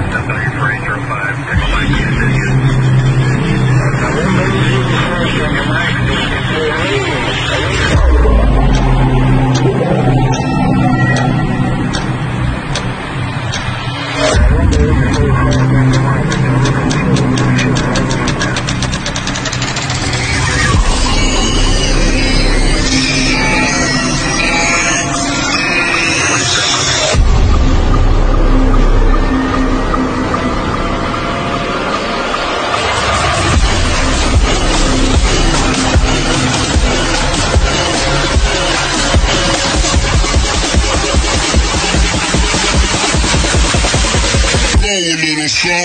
怎么了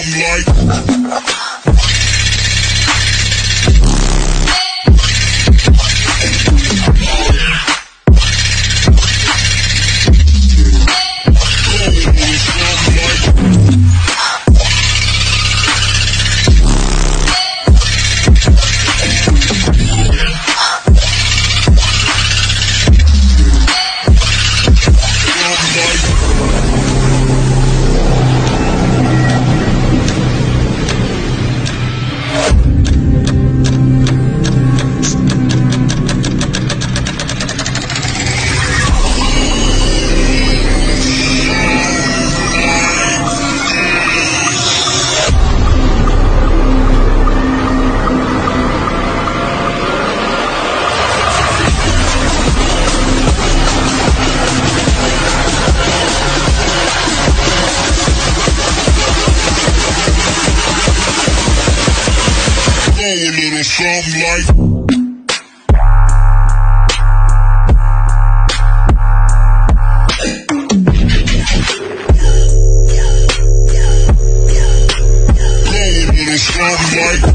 little something like. Something like